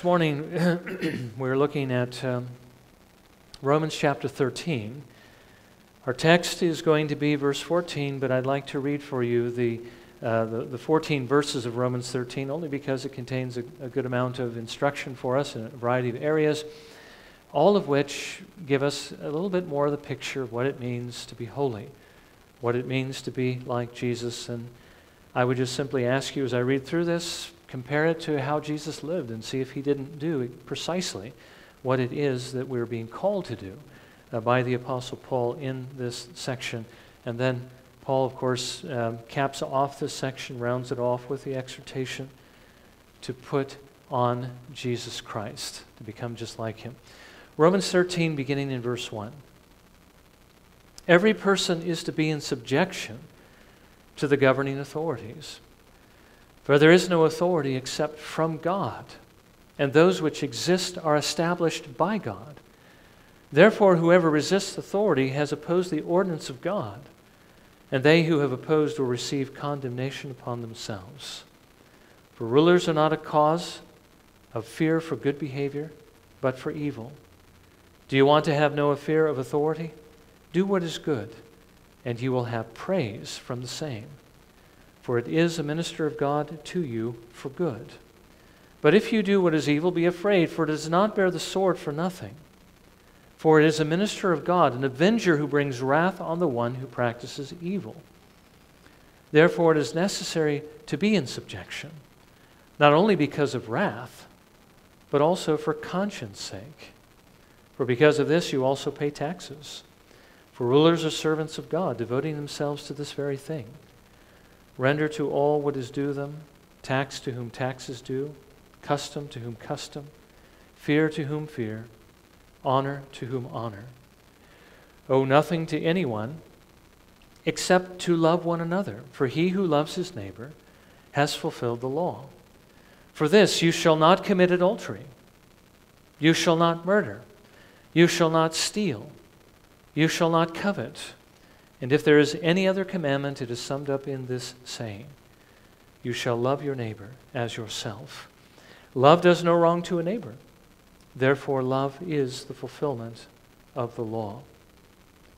This morning, we're looking at um, Romans chapter 13. Our text is going to be verse 14, but I'd like to read for you the, uh, the, the, 14 verses of Romans 13 only because it contains a, a good amount of instruction for us in a variety of areas, all of which give us a little bit more of the picture of what it means to be holy, what it means to be like Jesus. And I would just simply ask you as I read through this, compare it to how Jesus lived and see if he didn't do precisely what it is that we're being called to do uh, by the Apostle Paul in this section. And then Paul, of course, um, caps off this section, rounds it off with the exhortation to put on Jesus Christ, to become just like him. Romans 13, beginning in verse 1. Every person is to be in subjection to the governing authorities for there is no authority except from God, and those which exist are established by God. Therefore, whoever resists authority has opposed the ordinance of God, and they who have opposed will receive condemnation upon themselves. For rulers are not a cause of fear for good behavior, but for evil. Do you want to have no fear of authority? Do what is good, and you will have praise from the same for it is a minister of God to you for good. But if you do what is evil, be afraid, for it does not bear the sword for nothing. For it is a minister of God, an avenger who brings wrath on the one who practices evil. Therefore, it is necessary to be in subjection, not only because of wrath, but also for conscience sake. For because of this, you also pay taxes. For rulers are servants of God, devoting themselves to this very thing. Render to all what is due them, tax to whom tax is due, custom to whom custom, fear to whom fear, honor to whom honor. Owe nothing to anyone except to love one another, for he who loves his neighbor has fulfilled the law. For this, you shall not commit adultery, you shall not murder, you shall not steal, you shall not covet. And if there is any other commandment, it is summed up in this saying You shall love your neighbor as yourself. Love does no wrong to a neighbor. Therefore, love is the fulfillment of the law.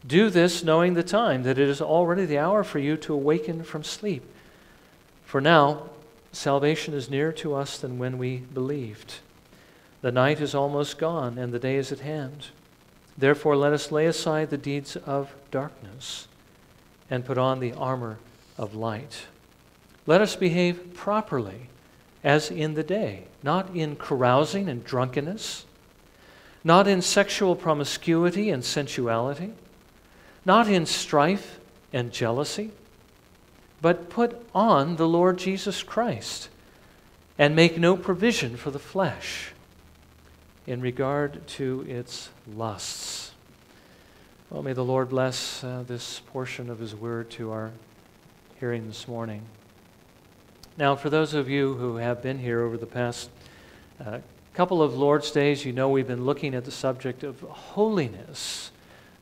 Do this knowing the time, that it is already the hour for you to awaken from sleep. For now, salvation is nearer to us than when we believed. The night is almost gone, and the day is at hand. Therefore, let us lay aside the deeds of darkness and put on the armor of light. Let us behave properly as in the day, not in carousing and drunkenness, not in sexual promiscuity and sensuality, not in strife and jealousy, but put on the Lord Jesus Christ and make no provision for the flesh in regard to its lusts. Well, may the Lord bless uh, this portion of His Word to our hearing this morning. Now, for those of you who have been here over the past uh, couple of Lord's days, you know we've been looking at the subject of holiness,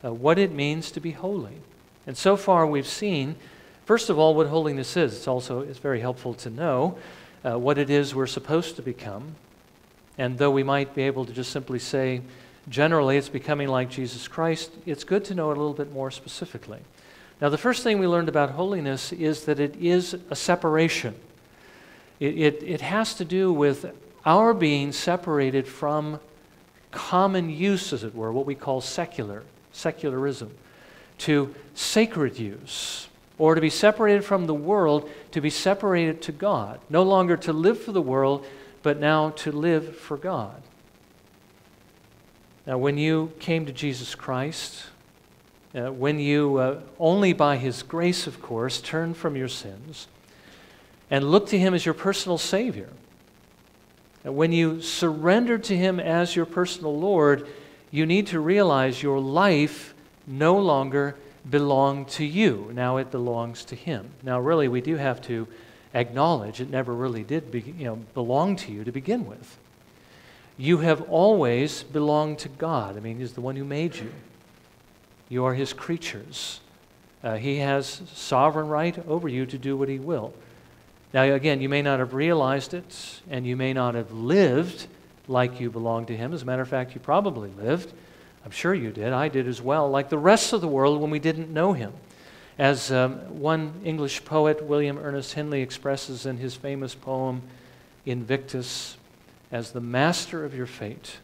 uh, what it means to be holy. And so far, we've seen, first of all, what holiness is. It's also it's very helpful to know uh, what it is we're supposed to become. And though we might be able to just simply say, generally it's becoming like Jesus Christ, it's good to know a little bit more specifically. Now, the first thing we learned about holiness is that it is a separation. It, it, it has to do with our being separated from common use, as it were, what we call secular, secularism, to sacred use, or to be separated from the world, to be separated to God. No longer to live for the world, but now to live for God. Now, when you came to Jesus Christ, uh, when you, uh, only by His grace, of course, turned from your sins and looked to Him as your personal Savior, and when you surrendered to Him as your personal Lord, you need to realize your life no longer belonged to you. Now it belongs to Him. Now, really, we do have to acknowledge it never really did be, you know, belong to you to begin with. You have always belonged to God. I mean, He's the one who made you. You are His creatures. Uh, he has sovereign right over you to do what He will. Now, again, you may not have realized it, and you may not have lived like you belonged to Him. As a matter of fact, you probably lived. I'm sure you did. I did as well, like the rest of the world when we didn't know Him. As um, one English poet, William Ernest Henley, expresses in his famous poem, Invictus, as the master of your fate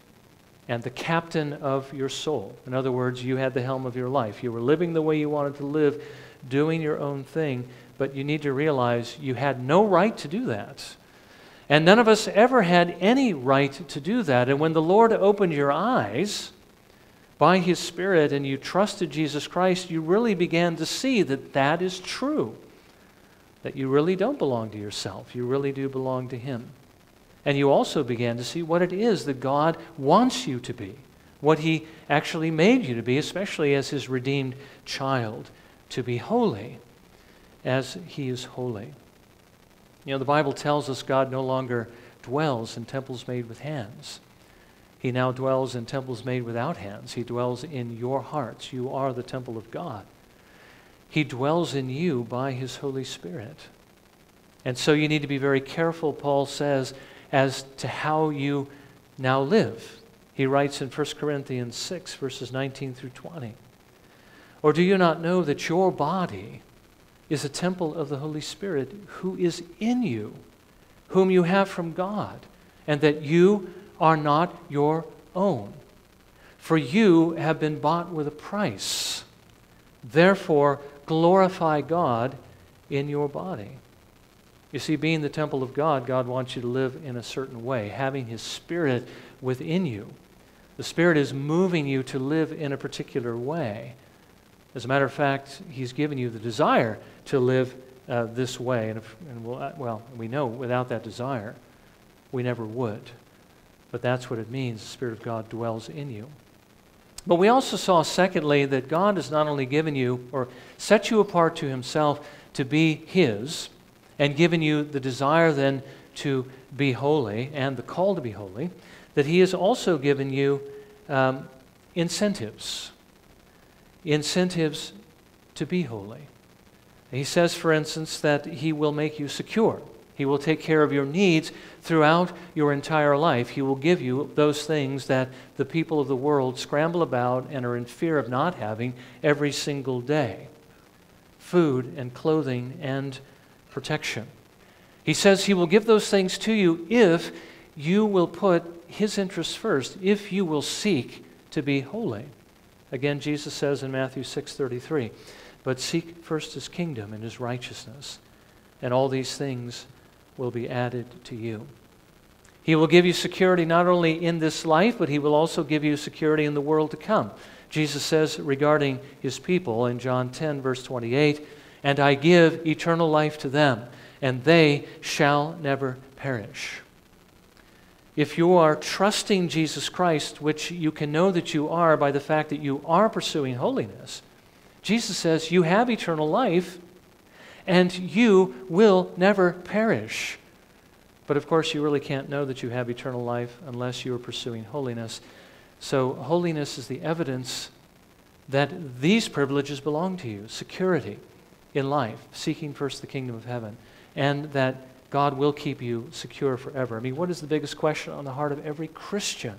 and the captain of your soul. In other words, you had the helm of your life. You were living the way you wanted to live, doing your own thing, but you need to realize you had no right to do that. And none of us ever had any right to do that. And when the Lord opened your eyes by His Spirit and you trusted Jesus Christ, you really began to see that that is true. That you really don't belong to yourself, you really do belong to Him. And you also began to see what it is that God wants you to be, what He actually made you to be, especially as His redeemed child, to be holy as He is holy. You know, the Bible tells us God no longer dwells in temples made with hands. He now dwells in temples made without hands. He dwells in your hearts. You are the temple of God. He dwells in you by His Holy Spirit. And so you need to be very careful, Paul says, as to how you now live. He writes in 1 Corinthians 6, verses 19 through 20. Or do you not know that your body is a temple of the Holy Spirit who is in you, whom you have from God, and that you are not your own? For you have been bought with a price. Therefore, glorify God in your body. You see, being the temple of God, God wants you to live in a certain way, having His Spirit within you. The Spirit is moving you to live in a particular way. As a matter of fact, He's given you the desire to live uh, this way. And, if, and we'll, uh, well, we know without that desire, we never would. But that's what it means the Spirit of God dwells in you. But we also saw, secondly, that God has not only given you or set you apart to Himself to be His, and given you the desire then to be holy and the call to be holy, that He has also given you um, incentives. Incentives to be holy. He says, for instance, that He will make you secure. He will take care of your needs throughout your entire life. He will give you those things that the people of the world scramble about and are in fear of not having every single day food and clothing and protection. He says he will give those things to you if you will put his interests first, if you will seek to be holy. Again, Jesus says in Matthew 6:33, "But seek first his kingdom and his righteousness, and all these things will be added to you." He will give you security not only in this life, but he will also give you security in the world to come. Jesus says regarding his people in John 10, verse 28, and I give eternal life to them, and they shall never perish. If you are trusting Jesus Christ, which you can know that you are by the fact that you are pursuing holiness, Jesus says you have eternal life and you will never perish. But of course, you really can't know that you have eternal life unless you are pursuing holiness. So, holiness is the evidence that these privileges belong to you security, in life, seeking first the kingdom of heaven, and that God will keep you secure forever. I mean, what is the biggest question on the heart of every Christian?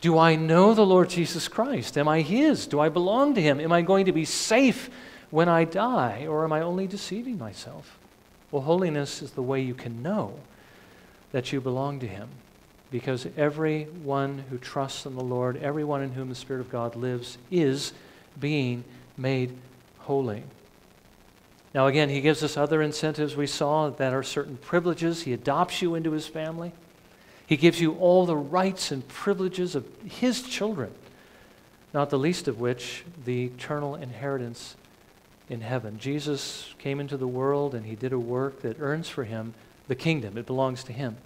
Do I know the Lord Jesus Christ? Am I His? Do I belong to Him? Am I going to be safe when I die, or am I only deceiving myself? Well, holiness is the way you can know that you belong to Him. Because everyone who trusts in the Lord, everyone in whom the Spirit of God lives, is being made holy. Now, again, he gives us other incentives we saw that are certain privileges. He adopts you into his family, he gives you all the rights and privileges of his children, not the least of which the eternal inheritance in heaven. Jesus came into the world and he did a work that earns for him the kingdom, it belongs to him.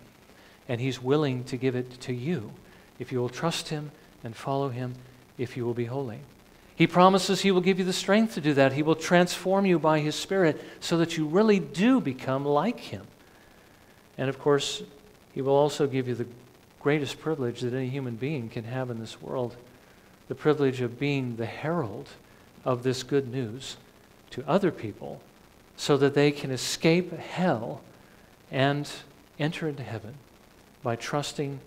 And he's willing to give it to you if you will trust him and follow him, if you will be holy. He promises He will give you the strength to do that. He will transform you by His Spirit so that you really do become like Him. And of course, He will also give you the greatest privilege that any human being can have in this world the privilege of being the herald of this good news to other people so that they can escape hell and enter into heaven by trusting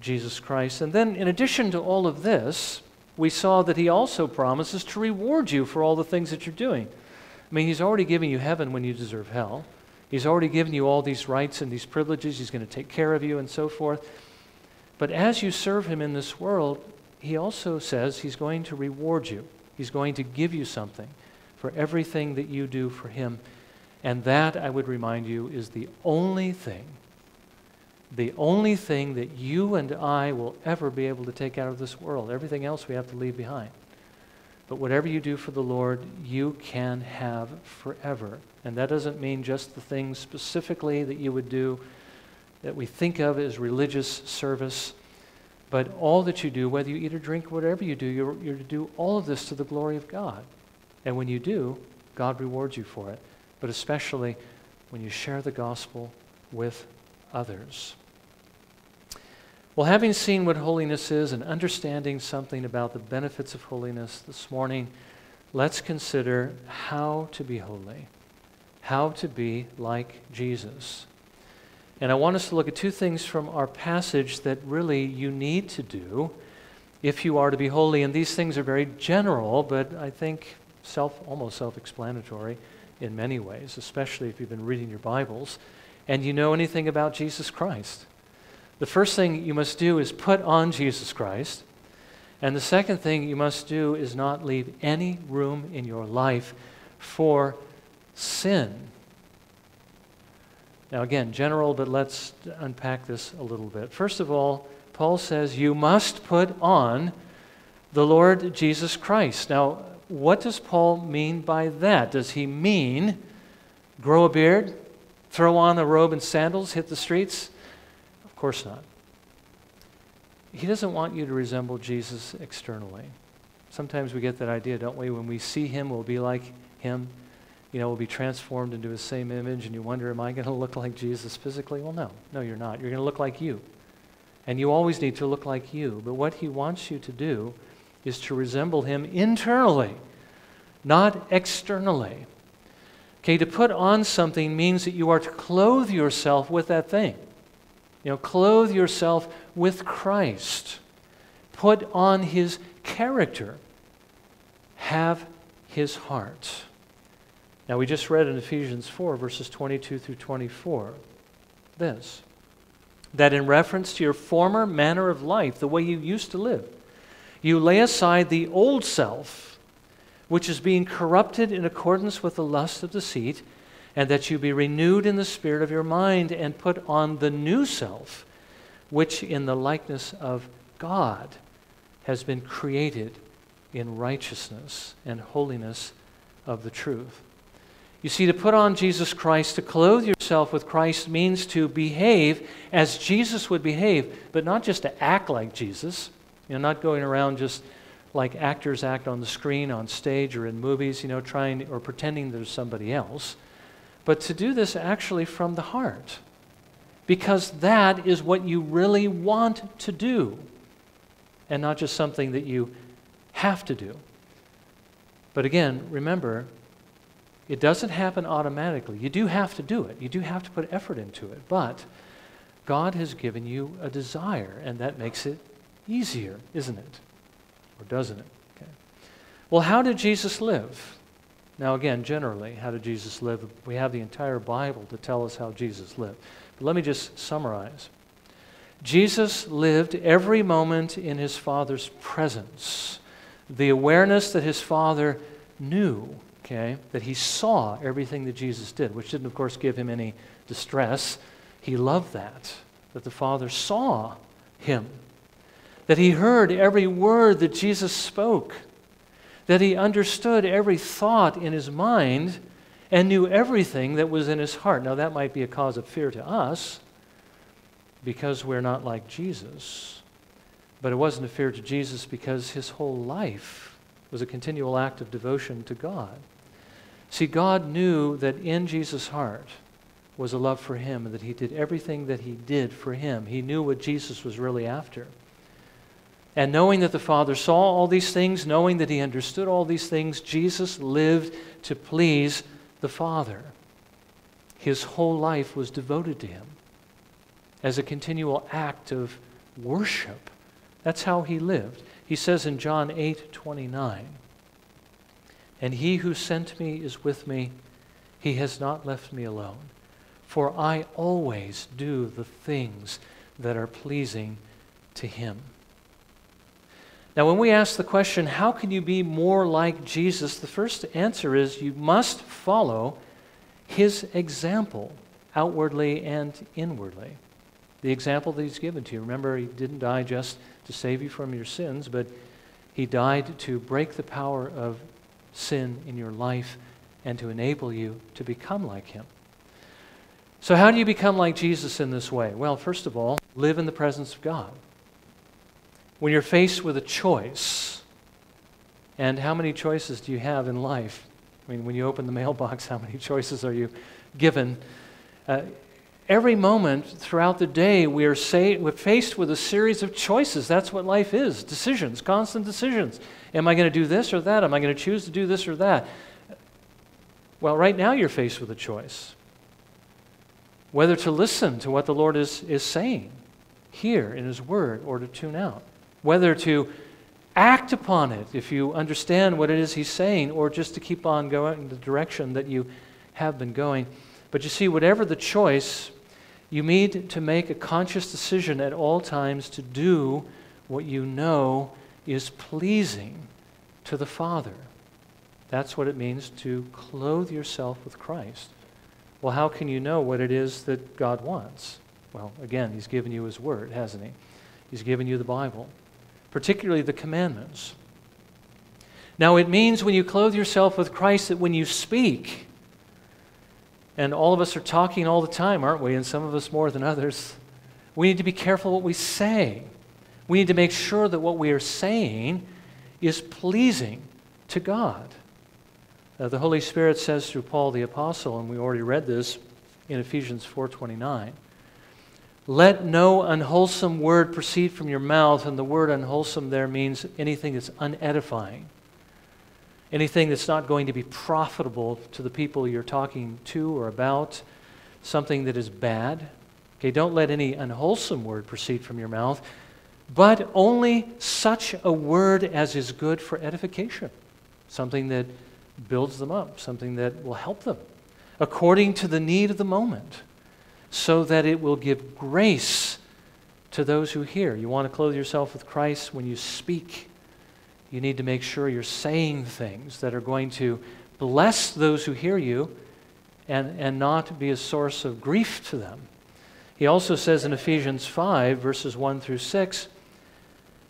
Jesus Christ. And then, in addition to all of this, we saw that he also promises to reward you for all the things that you're doing. I mean, he's already given you heaven when you deserve hell. He's already given you all these rights and these privileges. He's going to take care of you and so forth. But as you serve him in this world, he also says he's going to reward you. He's going to give you something for everything that you do for him. And that, I would remind you, is the only thing, the only thing that you and I will ever be able to take out of this world. Everything else we have to leave behind. But whatever you do for the Lord, you can have forever. And that doesn't mean just the things specifically that you would do that we think of as religious service, but all that you do, whether you eat or drink, whatever you do, you're, you're to do all of this to the glory of God. And when you do, God rewards you for it, but especially when you share the gospel with others. Well, having seen what holiness is and understanding something about the benefits of holiness this morning, let's consider how to be holy, how to be like Jesus. And I want us to look at two things from our passage that really you need to do if you are to be holy. And these things are very general, but I think self, almost self explanatory in many ways, especially if you've been reading your Bibles and you know anything about Jesus Christ. The first thing you must do is put on Jesus Christ. And the second thing you must do is not leave any room in your life for sin. Now, again, general, but let's unpack this a little bit. First of all, Paul says you must put on the Lord Jesus Christ. Now, what does Paul mean by that? Does he mean grow a beard, throw on a robe and sandals, hit the streets? Course not. He doesn't want you to resemble Jesus externally. Sometimes we get that idea, don't we? When we see him, we'll be like him. You know, we'll be transformed into his same image, and you wonder, am I going to look like Jesus physically? Well, no. No, you're not. You're going to look like you. And you always need to look like you. But what he wants you to do is to resemble him internally, not externally. Okay, to put on something means that you are to clothe yourself with that thing. You know, clothe yourself with Christ. Put on his character. Have his heart. Now, we just read in Ephesians 4, verses 22 through 24, this that in reference to your former manner of life, the way you used to live, you lay aside the old self, which is being corrupted in accordance with the lust of deceit and that you be renewed in the spirit of your mind and put on the new self, which in the likeness of God has been created in righteousness and holiness of the truth. You see, to put on Jesus Christ, to clothe yourself with Christ, means to behave as Jesus would behave, but not just to act like Jesus. You know, not going around just like actors act on the screen, on stage, or in movies, you know, trying or pretending there's somebody else but to do this actually from the heart. Because that is what you really want to do, and not just something that you have to do. But again, remember, it doesn't happen automatically. You do have to do it, you do have to put effort into it. But God has given you a desire, and that makes it easier, isn't it? Or doesn't it? Okay. Well, how did Jesus live? Now, again, generally, how did Jesus live? We have the entire Bible to tell us how Jesus lived. But let me just summarize. Jesus lived every moment in his Father's presence. The awareness that his Father knew, okay, that he saw everything that Jesus did, which didn't, of course, give him any distress. He loved that, that the Father saw him, that he heard every word that Jesus spoke that he understood every thought in his mind and knew everything that was in his heart. Now, that might be a cause of fear to us because we're not like Jesus. But it wasn't a fear to Jesus because his whole life was a continual act of devotion to God. See, God knew that in Jesus' heart was a love for him and that he did everything that he did for him. He knew what Jesus was really after. And knowing that the Father saw all these things, knowing that he understood all these things, Jesus lived to please the Father. His whole life was devoted to him as a continual act of worship. That's how he lived. He says in John 8 29, And he who sent me is with me, he has not left me alone. For I always do the things that are pleasing to him. Now, when we ask the question, how can you be more like Jesus? The first answer is you must follow his example, outwardly and inwardly. The example that he's given to you. Remember, he didn't die just to save you from your sins, but he died to break the power of sin in your life and to enable you to become like him. So, how do you become like Jesus in this way? Well, first of all, live in the presence of God. When you're faced with a choice, and how many choices do you have in life? I mean, when you open the mailbox, how many choices are you given? Uh, every moment throughout the day, we are we're faced with a series of choices. That's what life is decisions, constant decisions. Am I going to do this or that? Am I going to choose to do this or that? Well, right now you're faced with a choice whether to listen to what the Lord is, is saying here in His Word or to tune out, whether to act upon it if you understand what it is He's saying, or just to keep on going in the direction that you have been going. But you see, whatever the choice, you need to make a conscious decision at all times to do what you know is pleasing to the Father. That's what it means to clothe yourself with Christ. Well, how can you know what it is that God wants? Well, again, He's given you His Word, hasn't He? He's given you the Bible, particularly the commandments. Now, it means when you clothe yourself with Christ that when you speak, and all of us are talking all the time, aren't we? And some of us more than others. We need to be careful what we say. We need to make sure that what we are saying is pleasing to God. Uh, the Holy Spirit says through Paul the apostle, and we already read this in Ephesians 4:29, "Let no unwholesome word proceed from your mouth," and the word unwholesome there means anything that's unedifying anything that's not going to be profitable to the people you're talking to or about, something that is bad. Okay, don't let any unwholesome word proceed from your mouth, but only such a word as is good for edification, something that builds them up, something that will help them according to the need of the moment, so that it will give grace to those who hear. You want to clothe yourself with Christ when you speak you need to make sure you're saying things that are going to bless those who hear you and, and not be a source of grief to them. He also says in Ephesians 5, verses 1 through 6,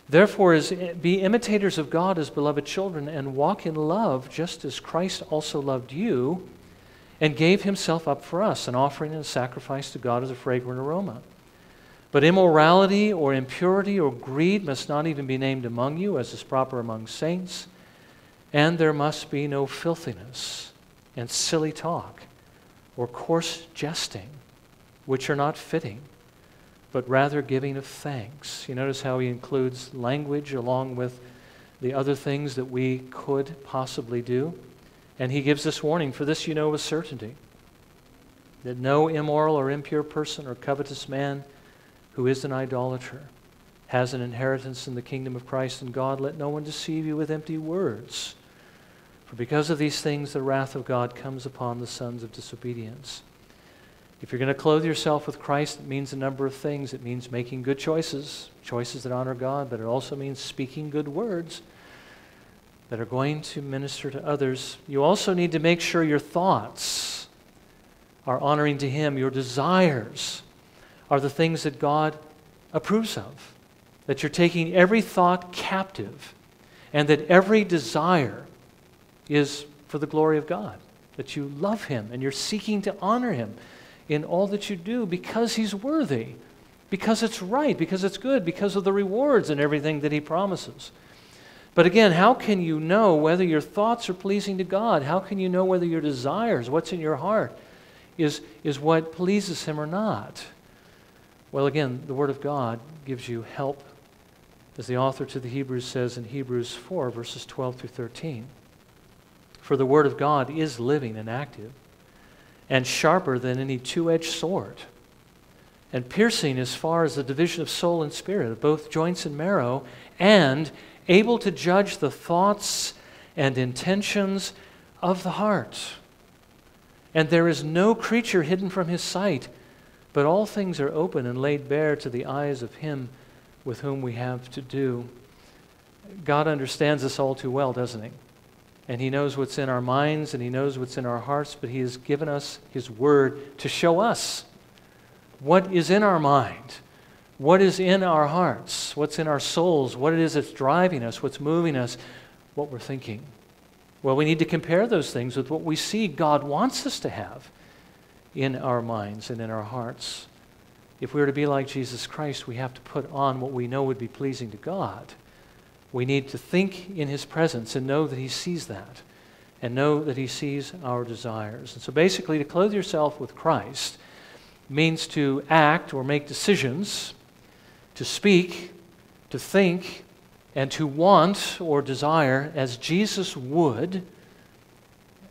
Therefore, is, be imitators of God as beloved children and walk in love, just as Christ also loved you and gave himself up for us, an offering and a sacrifice to God as a fragrant aroma. But immorality or impurity or greed must not even be named among you, as is proper among saints. And there must be no filthiness and silly talk or coarse jesting, which are not fitting, but rather giving of thanks. You notice how he includes language along with the other things that we could possibly do. And he gives this warning for this you know with certainty that no immoral or impure person or covetous man who is an idolater has an inheritance in the kingdom of Christ and God. Let no one deceive you with empty words. For because of these things, the wrath of God comes upon the sons of disobedience. If you're going to clothe yourself with Christ, it means a number of things. It means making good choices, choices that honor God, but it also means speaking good words that are going to minister to others. You also need to make sure your thoughts are honoring to Him, your desires are the things that God approves of. That you're taking every thought captive, and that every desire is for the glory of God. That you love Him and you're seeking to honor Him in all that you do because He's worthy, because it's right, because it's good, because of the rewards and everything that He promises. But again, how can you know whether your thoughts are pleasing to God? How can you know whether your desires, what's in your heart, is, is what pleases Him or not? Well, again, the Word of God gives you help, as the author to the Hebrews says in Hebrews 4, verses 12 through 13. For the Word of God is living and active, and sharper than any two edged sword, and piercing as far as the division of soul and spirit, of both joints and marrow, and able to judge the thoughts and intentions of the heart. And there is no creature hidden from his sight, but all things are open and laid bare to the eyes of him with whom we have to do. God understands us all too well, doesn't he? And he knows what's in our minds and he knows what's in our hearts, but he has given us his word to show us what is in our mind, what is in our hearts, what's in our souls, what it is that's driving us, what's moving us, what we're thinking. Well, we need to compare those things with what we see God wants us to have in our minds and in our hearts. If we are to be like Jesus Christ, we have to put on what we know would be pleasing to God. We need to think in His presence and know that He sees that and know that He sees our desires. And so basically, to clothe yourself with Christ means to act or make decisions, to speak, to think, and to want or desire as Jesus would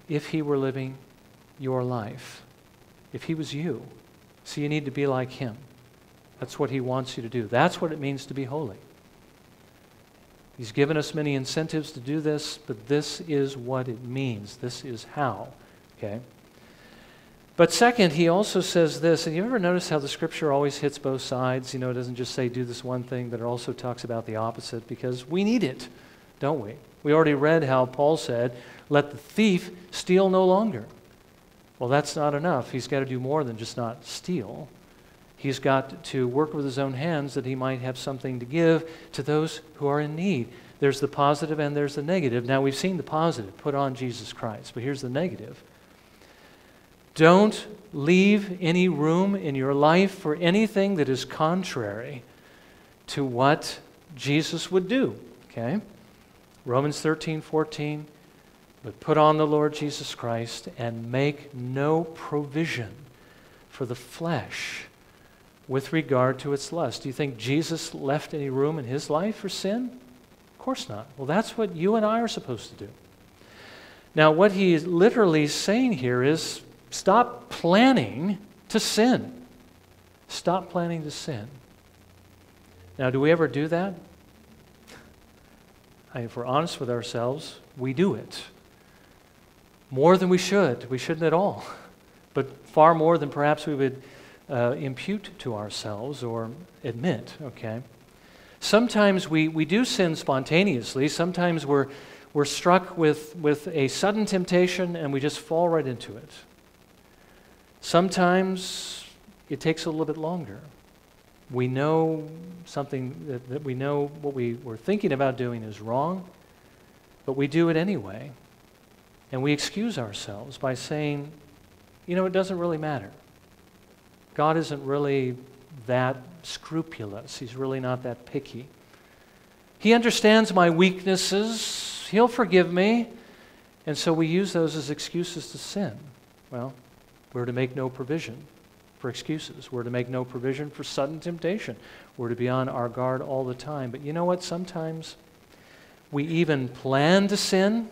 if he were living your life, if he was you. So you need to be like him. That's what he wants you to do. That's what it means to be holy. He's given us many incentives to do this, but this is what it means. This is how. Okay? But second, he also says this, and you ever notice how the scripture always hits both sides? You know, it doesn't just say do this one thing, but it also talks about the opposite because we need it, don't we? We already read how Paul said, let the thief steal no longer. Well, that's not enough. He's got to do more than just not steal. He's got to work with his own hands that he might have something to give to those who are in need. There's the positive and there's the negative. Now, we've seen the positive put on Jesus Christ, but here's the negative don't leave any room in your life for anything that is contrary to what Jesus would do. Okay? Romans 13, 14. But put on the Lord Jesus Christ and make no provision for the flesh with regard to its lust. Do you think Jesus left any room in his life for sin? Of course not. Well, that's what you and I are supposed to do. Now, what he's literally saying here is Stop planning to sin. Stop planning to sin. Now, do we ever do that? If we're honest with ourselves, we do it. More than we should. We shouldn't at all. But far more than perhaps we would uh, impute to ourselves or admit, okay? Sometimes we, we do sin spontaneously. Sometimes we're, we're struck with, with a sudden temptation and we just fall right into it. Sometimes it takes a little bit longer. We know something that, that, we know what we were thinking about doing is wrong, but we do it anyway. And we excuse ourselves by saying, you know, it doesn't really matter. God isn't really that scrupulous, He's really not that picky. He understands my weaknesses, He'll forgive me. And so we use those as excuses to sin. Well, we're to make no provision for excuses. We're to make no provision for sudden temptation. We're to be on our guard all the time. But you know what? Sometimes we even plan to sin.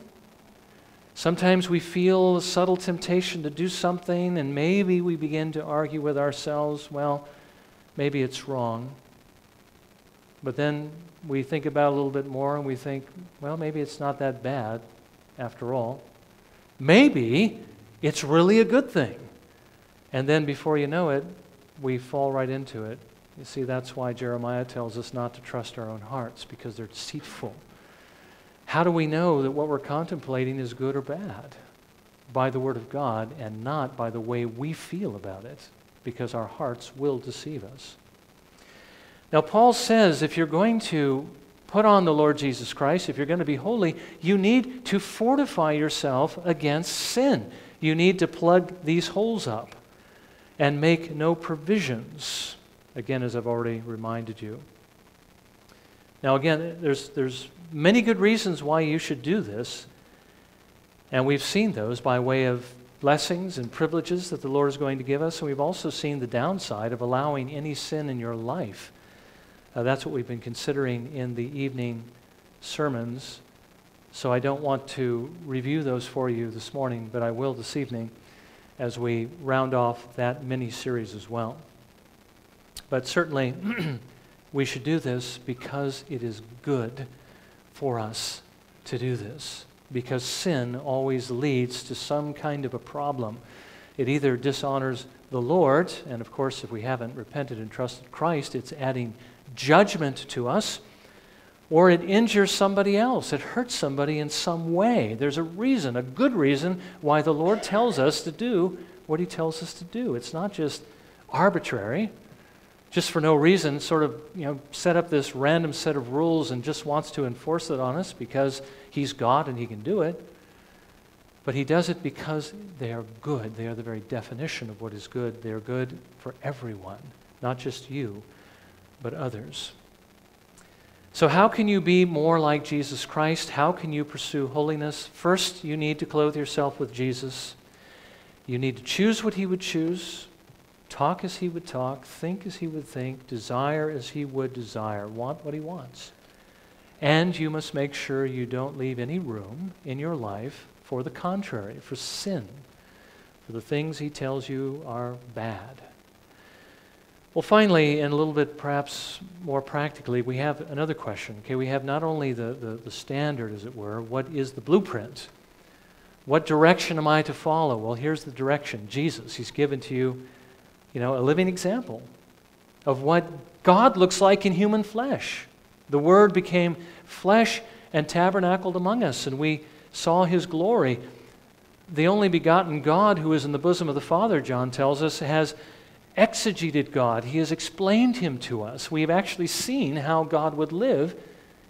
Sometimes we feel a subtle temptation to do something, and maybe we begin to argue with ourselves, well, maybe it's wrong. But then we think about a little bit more and we think, well, maybe it's not that bad after all. Maybe it's really a good thing. And then before you know it, we fall right into it. You see, that's why Jeremiah tells us not to trust our own hearts, because they're deceitful. How do we know that what we're contemplating is good or bad? By the Word of God and not by the way we feel about it, because our hearts will deceive us. Now, Paul says if you're going to put on the Lord Jesus Christ, if you're going to be holy, you need to fortify yourself against sin. You need to plug these holes up and make no provisions. Again, as I've already reminded you. Now, again, there's, there's many good reasons why you should do this, and we've seen those by way of blessings and privileges that the Lord is going to give us, and we've also seen the downside of allowing any sin in your life. Uh, that's what we've been considering in the evening sermons. So I don't want to review those for you this morning, but I will this evening as we round off that mini series as well. But certainly, we should do this because it is good for us to do this. Because sin always leads to some kind of a problem. It either dishonors the Lord, and of course, if we haven't repented and trusted Christ, it's adding judgment to us, or it injures somebody else. It hurts somebody in some way. There's a reason, a good reason, why the Lord tells us to do what He tells us to do. It's not just arbitrary, just for no reason, sort of, you know, set up this random set of rules and just wants to enforce it on us because He's God and He can do it. But He does it because they are good. They are the very definition of what is good. They are good for everyone, not just you, but others. So, how can you be more like Jesus Christ? How can you pursue holiness? First, you need to clothe yourself with Jesus. You need to choose what he would choose, talk as he would talk, think as he would think, desire as he would desire, want what he wants. And you must make sure you don't leave any room in your life for the contrary, for sin, for the things he tells you are bad. Well, finally, and a little bit perhaps more practically, we have another question. Okay, we have not only the, the, the, standard, as it were, what is the blueprint? What direction am I to follow? Well, here's the direction Jesus. He's given to you, you know, a living example of what God looks like in human flesh. The Word became flesh and tabernacled among us, and we saw His glory. The only begotten God who is in the bosom of the Father, John tells us, has exegeted God. He has explained him to us. We have actually seen how God would live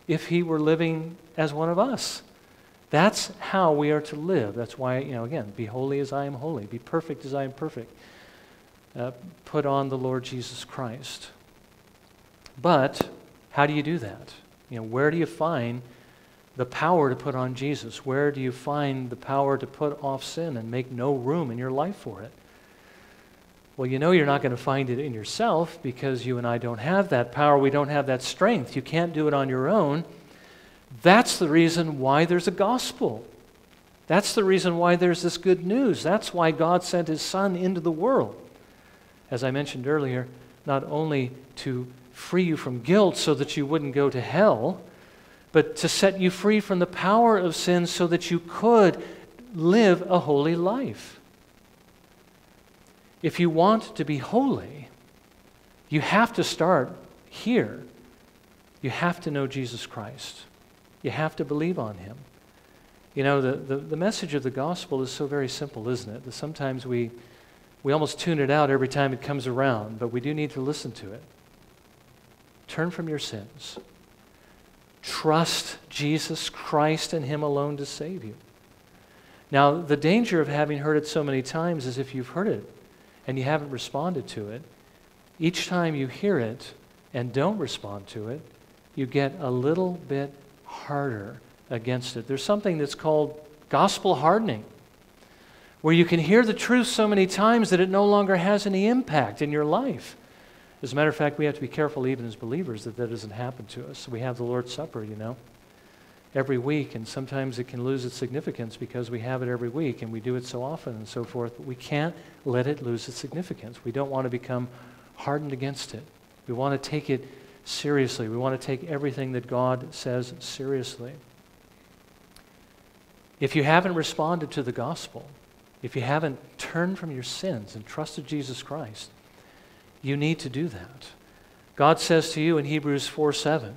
if he were living as one of us. That's how we are to live. That's why, you know, again, be holy as I am holy, be perfect as I am perfect. Uh, put on the Lord Jesus Christ. But how do you do that? You know, where do you find the power to put on Jesus? Where do you find the power to put off sin and make no room in your life for it? Well, you know you're not going to find it in yourself because you and I don't have that power. We don't have that strength. You can't do it on your own. That's the reason why there's a gospel. That's the reason why there's this good news. That's why God sent his Son into the world. As I mentioned earlier, not only to free you from guilt so that you wouldn't go to hell, but to set you free from the power of sin so that you could live a holy life. If you want to be holy, you have to start here. You have to know Jesus Christ. You have to believe on him. You know, the, the, the, message of the gospel is so very simple, isn't it? That sometimes we, we almost tune it out every time it comes around, but we do need to listen to it. Turn from your sins. Trust Jesus Christ and Him alone to save you. Now, the danger of having heard it so many times is if you've heard it and you haven't responded to it, each time you hear it and don't respond to it, you get a little bit harder against it. There's something that's called gospel hardening, where you can hear the truth so many times that it no longer has any impact in your life. As a matter of fact, we have to be careful, even as believers, that that doesn't happen to us. We have the Lord's Supper, you know every week, and sometimes it can lose its significance because we have it every week and we do it so often and so forth. But we can't let it lose its significance. We don't want to become hardened against it. We want to take it seriously. We want to take everything that God says seriously. If you haven't responded to the gospel, if you haven't turned from your sins and trusted Jesus Christ, you need to do that. God says to you in Hebrews 4 7,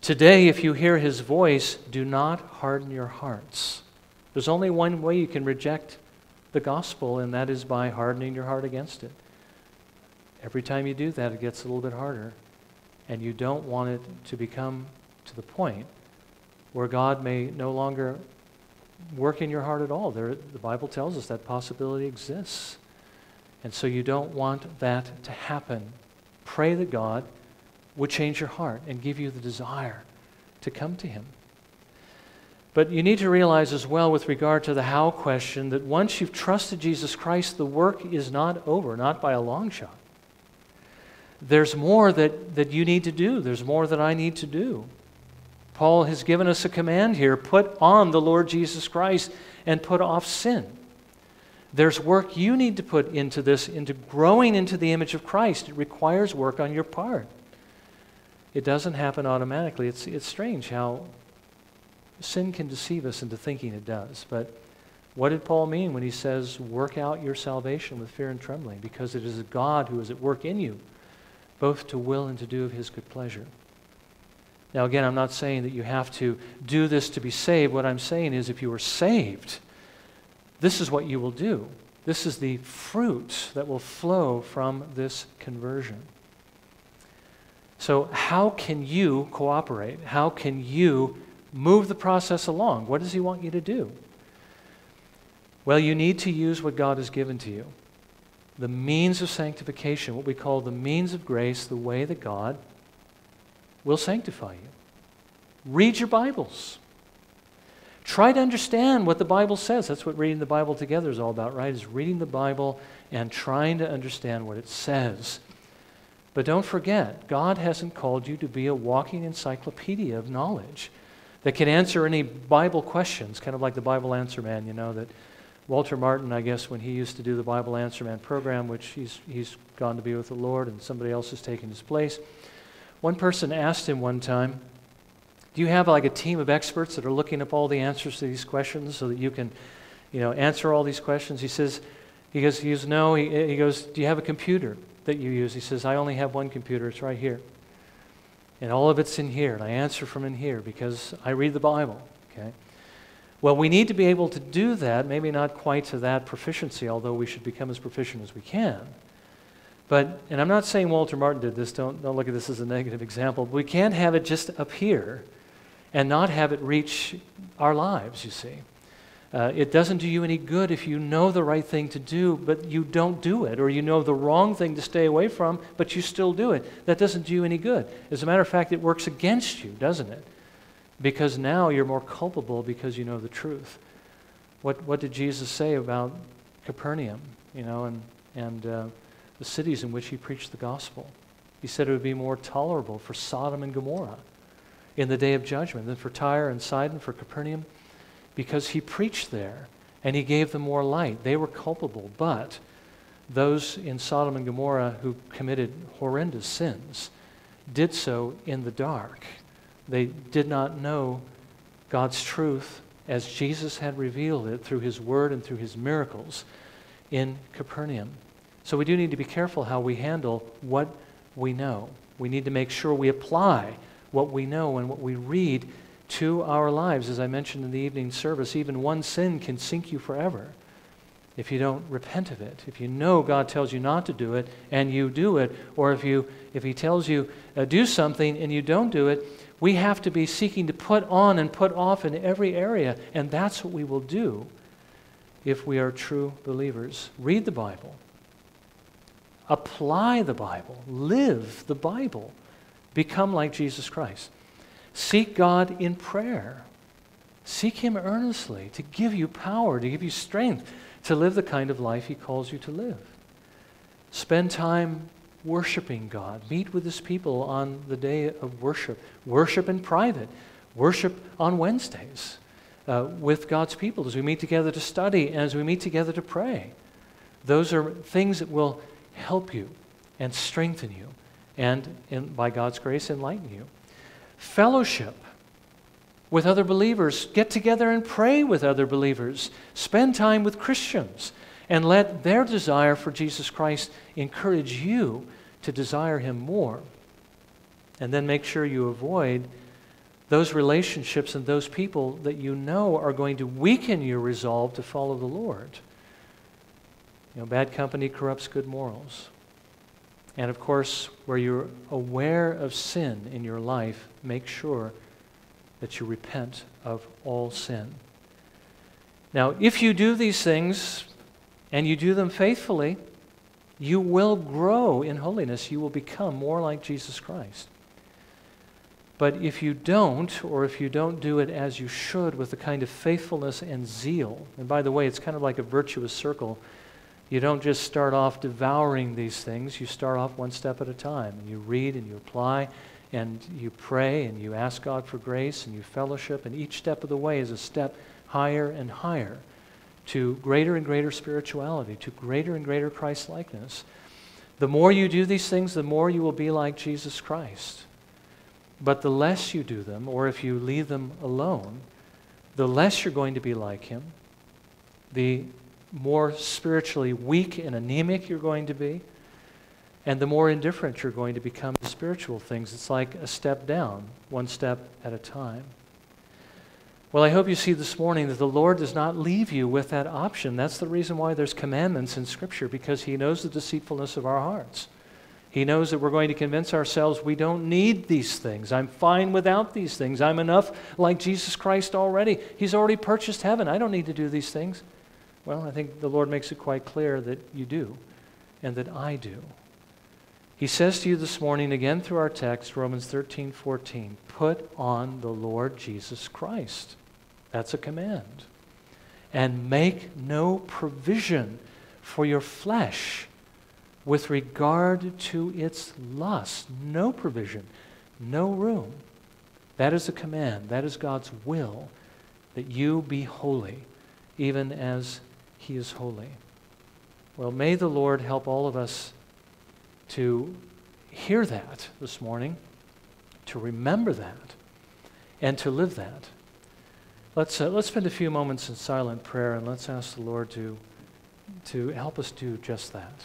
Today, if you hear his voice, do not harden your hearts. There's only one way you can reject the gospel, and that is by hardening your heart against it. Every time you do that, it gets a little bit harder, and you don't want it to become to the point where God may no longer work in your heart at all. There, the Bible tells us that possibility exists. And so you don't want that to happen. Pray that God would change your heart and give you the desire to come to Him. But you need to realize as well, with regard to the how question, that once you've trusted Jesus Christ, the work is not over, not by a long shot. There's more that, that you need to do, there's more that I need to do. Paul has given us a command here put on the Lord Jesus Christ and put off sin. There's work you need to put into this, into growing into the image of Christ. It requires work on your part. It doesn't happen automatically. It's, it's strange how sin can deceive us into thinking it does. But what did Paul mean when he says, work out your salvation with fear and trembling? Because it is God who is at work in you, both to will and to do of his good pleasure. Now, again, I'm not saying that you have to do this to be saved. What I'm saying is, if you are saved, this is what you will do. This is the fruit that will flow from this conversion. So, how can you cooperate? How can you move the process along? What does He want you to do? Well, you need to use what God has given to you the means of sanctification, what we call the means of grace, the way that God will sanctify you. Read your Bibles. Try to understand what the Bible says. That's what reading the Bible together is all about, right? Is reading the Bible and trying to understand what it says. But don't forget, God hasn't called you to be a walking encyclopedia of knowledge that can answer any Bible questions, kind of like the Bible Answer Man, you know, that Walter Martin, I guess, when he used to do the Bible Answer Man program, which he's, he's gone to be with the Lord and somebody else has taken his place. One person asked him one time, Do you have like a team of experts that are looking up all the answers to these questions so that you can, you know, answer all these questions? He says, he goes, he goes No. He, he goes, Do you have a computer that you use? He says, I only have one computer. It's right here. And all of it's in here. And I answer from in here because I read the Bible. Okay? Well, we need to be able to do that, maybe not quite to that proficiency, although we should become as proficient as we can. But, and I'm not saying Walter Martin did this, don't, don't look at this as a negative example. But we can't have it just appear and not have it reach our lives, you see. Uh, it doesn't do you any good if you know the right thing to do, but you don't do it, or you know the wrong thing to stay away from, but you still do it. That doesn't do you any good. As a matter of fact, it works against you, doesn't it? Because now you're more culpable because you know the truth. What, what did Jesus say about Capernaum, you know, and, and uh, the cities in which he preached the gospel. He said it would be more tolerable for Sodom and Gomorrah in the day of judgment than for Tyre and Sidon, for Capernaum, because he preached there and he gave them more light. They were culpable, but those in Sodom and Gomorrah who committed horrendous sins did so in the dark. They did not know God's truth as Jesus had revealed it through his word and through his miracles in Capernaum. So we do need to be careful how we handle what we know. We need to make sure we apply what we know and what we read to our lives. As I mentioned in the evening service, even one sin can sink you forever if you don't repent of it. If you know God tells you not to do it and you do it, or if, you, if He tells you uh, do something and you don't do it, we have to be seeking to put on and put off in every area, and that's what we will do if we are true believers. Read the Bible, Apply the Bible, live the Bible, become like Jesus Christ. Seek God in prayer. Seek Him earnestly to give you power, to give you strength to live the kind of life He calls you to live. Spend time worshiping God. Meet with His people on the day of worship. Worship in private. Worship on Wednesdays uh, with God's people as we meet together to study and as we meet together to pray. Those are things that will help you and strengthen you and, in, by God's grace, enlighten you. Fellowship with other believers. Get together and pray with other believers. Spend time with Christians and let their desire for Jesus Christ encourage you to desire Him more. And then make sure you avoid those relationships and those people that you know are going to weaken your resolve to follow the Lord. You know, bad company corrupts good morals. And of course, where you're aware of sin in your life, make sure that you repent of all sin. Now, if you do these things and you do them faithfully, you will grow in holiness. You will become more like Jesus Christ. But if you don't, or if you don't do it as you should with the kind of faithfulness and zeal, and by the way, it's kind of like a virtuous circle you don't just start off devouring these things, you start off one step at a time. And you read and you apply and you pray and you ask God for grace and you fellowship, and each step of the way is a step higher and higher to greater and greater spirituality, to greater and greater Christ likeness. The more you do these things, the more you will be like Jesus Christ. But the less you do them, or if you leave them alone, the less you're going to be like him, the more spiritually weak and anemic you're going to be, and the more indifferent you're going to become to spiritual things. It's like a step down, one step at a time. Well, I hope you see this morning that the Lord does not leave you with that option. That's the reason why there's commandments in Scripture, because He knows the deceitfulness of our hearts. He knows that we're going to convince ourselves we don't need these things. I'm fine without these things. I'm enough like Jesus Christ already. He's already purchased heaven. I don't need to do these things. Well, I think the Lord makes it quite clear that you do and that I do. He says to you this morning, again through our text, Romans 13 14, put on the Lord Jesus Christ. That's a command. And make no provision for your flesh with regard to its lust. No provision, no room. That is a command. That is God's will that you be holy, even as He is holy. Well, may the Lord help all of us to hear that this morning, to remember that, and to live that. Let's, uh, let's spend a few moments in silent prayer and let's ask the Lord to, to help us do just that.